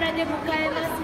hora de buscar el.